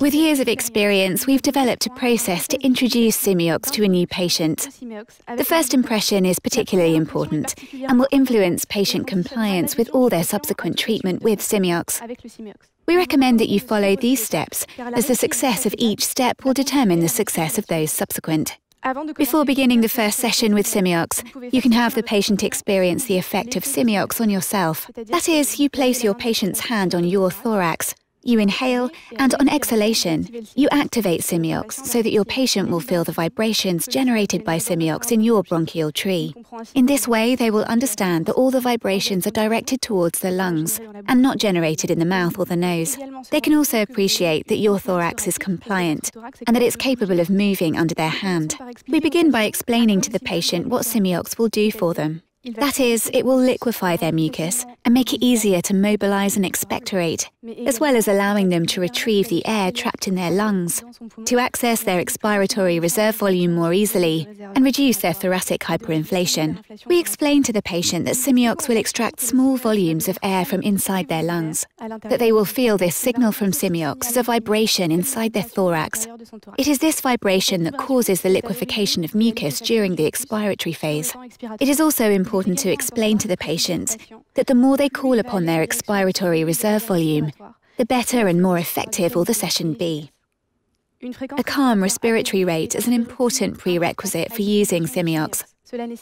With years of experience, we've developed a process to introduce Simeox to a new patient. The first impression is particularly important and will influence patient compliance with all their subsequent treatment with Simeox. We recommend that you follow these steps, as the success of each step will determine the success of those subsequent. Before beginning the first session with Simeox, you can have the patient experience the effect of Simeox on yourself. That is, you place your patient's hand on your thorax, you inhale, and on exhalation, you activate Simeox so that your patient will feel the vibrations generated by Simeox in your bronchial tree. In this way, they will understand that all the vibrations are directed towards the lungs and not generated in the mouth or the nose. They can also appreciate that your thorax is compliant and that it's capable of moving under their hand. We begin by explaining to the patient what Simeox will do for them. That is, it will liquefy their mucus and make it easier to mobilize and expectorate, as well as allowing them to retrieve the air trapped in their lungs, to access their expiratory reserve volume more easily, and reduce their thoracic hyperinflation. We explain to the patient that Simeox will extract small volumes of air from inside their lungs, that they will feel this signal from Simeox as a vibration inside their thorax. It is this vibration that causes the liquefaction of mucus during the expiratory phase. It is also important to explain to the patient that the more they call upon their expiratory reserve volume, the better and more effective will the session be. A calm respiratory rate is an important prerequisite for using Simeox.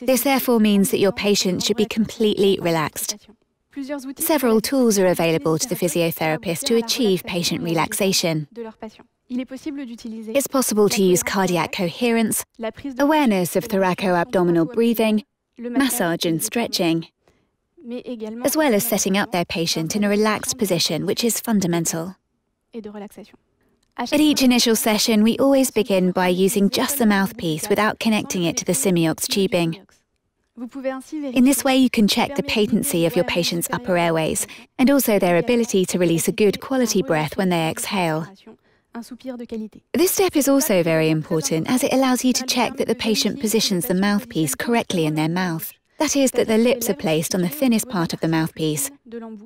This therefore means that your patient should be completely relaxed. Several tools are available to the physiotherapist to achieve patient relaxation. It's possible to use cardiac coherence, awareness of thoraco-abdominal breathing, massage and stretching, as well as setting up their patient in a relaxed position, which is fundamental. At each initial session, we always begin by using just the mouthpiece without connecting it to the Simeox tubing. In this way, you can check the patency of your patient's upper airways and also their ability to release a good quality breath when they exhale. This step is also very important as it allows you to check that the patient positions the mouthpiece correctly in their mouth. That is, that the lips are placed on the thinnest part of the mouthpiece,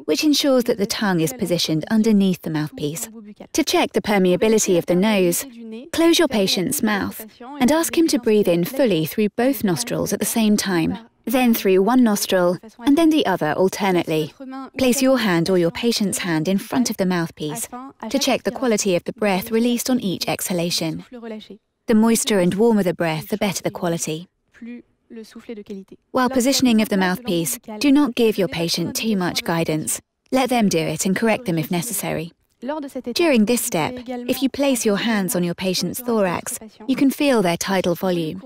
which ensures that the tongue is positioned underneath the mouthpiece. To check the permeability of the nose, close your patient's mouth and ask him to breathe in fully through both nostrils at the same time, then through one nostril and then the other alternately. Place your hand or your patient's hand in front of the mouthpiece to check the quality of the breath released on each exhalation. The moister and warmer the breath, the better the quality. While positioning of the mouthpiece, do not give your patient too much guidance. Let them do it and correct them if necessary. During this step, if you place your hands on your patient's thorax, you can feel their tidal volume,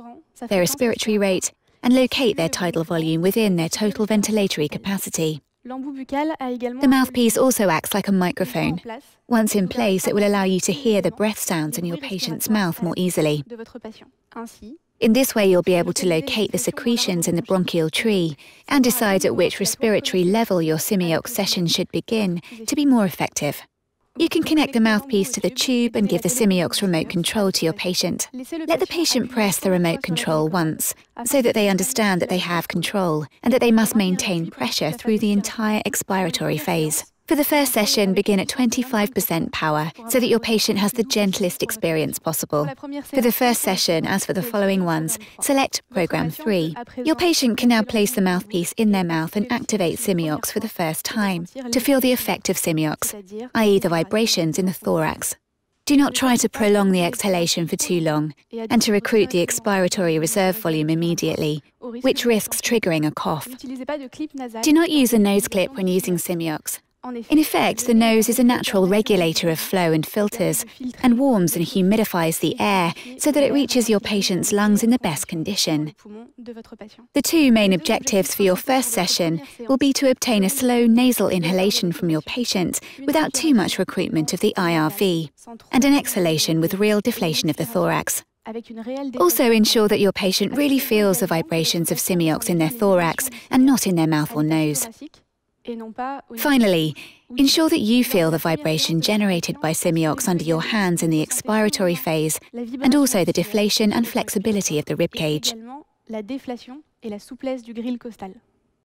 their respiratory rate, and locate their tidal volume within their total ventilatory capacity. The mouthpiece also acts like a microphone. Once in place, it will allow you to hear the breath sounds in your patient's mouth more easily. In this way, you'll be able to locate the secretions in the bronchial tree and decide at which respiratory level your Simeox session should begin to be more effective. You can connect the mouthpiece to the tube and give the Simeox remote control to your patient. Let the patient press the remote control once so that they understand that they have control and that they must maintain pressure through the entire expiratory phase. For the first session, begin at 25% power so that your patient has the gentlest experience possible. For the first session, as for the following ones, select Program 3. Your patient can now place the mouthpiece in their mouth and activate Simeox for the first time to feel the effect of Simeox, i.e., the vibrations in the thorax. Do not try to prolong the exhalation for too long and to recruit the expiratory reserve volume immediately, which risks triggering a cough. Do not use a nose clip when using Simeox. In effect, the nose is a natural regulator of flow and filters and warms and humidifies the air so that it reaches your patient's lungs in the best condition. The two main objectives for your first session will be to obtain a slow nasal inhalation from your patient without too much recruitment of the IRV and an exhalation with real deflation of the thorax. Also ensure that your patient really feels the vibrations of Simeox in their thorax and not in their mouth or nose. Finally, ensure that you feel the vibration generated by Simeox under your hands in the expiratory phase and also the deflation and flexibility of the rib cage.